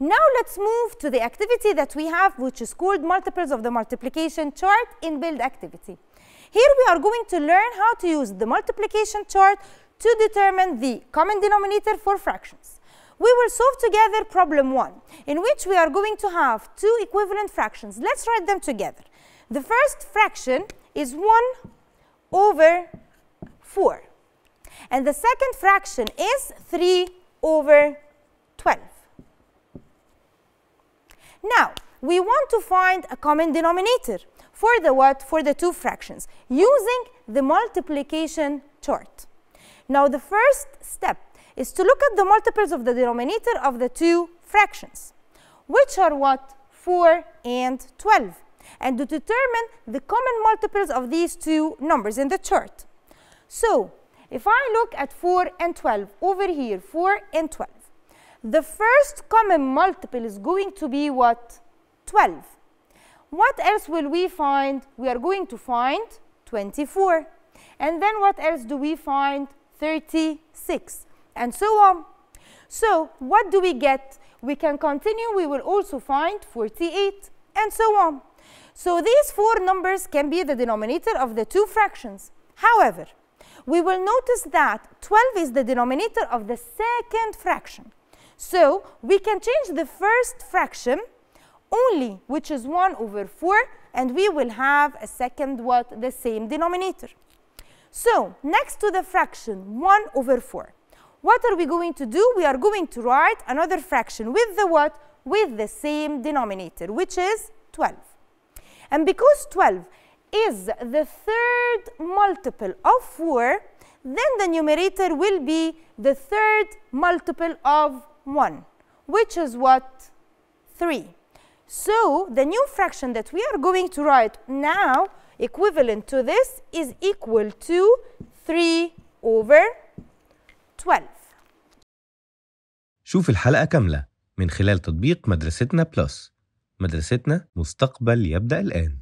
Now let's move to the activity that we have, which is called multiples of the multiplication chart in build activity. Here we are going to learn how to use the multiplication chart to determine the common denominator for fractions. We will solve together problem 1, in which we are going to have two equivalent fractions. Let's write them together. The first fraction is 1 over 4. And the second fraction is 3 over 12. Now, we want to find a common denominator for the what? For the two fractions using the multiplication chart. Now, the first step is to look at the multiples of the denominator of the two fractions, which are what? 4 and 12, and to determine the common multiples of these two numbers in the chart. So, if I look at 4 and 12 over here, 4 and 12, the first common multiple is going to be what? 12. What else will we find? We are going to find 24. And then what else do we find? 36. And so on. So what do we get? We can continue. We will also find 48 and so on. So these four numbers can be the denominator of the two fractions. However, we will notice that 12 is the denominator of the second fraction. So we can change the first fraction only, which is 1 over 4, and we will have a second what? The same denominator. So next to the fraction 1 over 4, what are we going to do? We are going to write another fraction with the what? With the same denominator, which is 12. And because 12 is the third multiple of 4, then the numerator will be the third multiple of 1, which is what? 3. So the new fraction that we are going to write now, equivalent to this, is equal to 3 over 12. شوف الحلقة كاملة من خلال تطبيق مدرستنا بلس مدرستنا مستقبل يبدأ الآن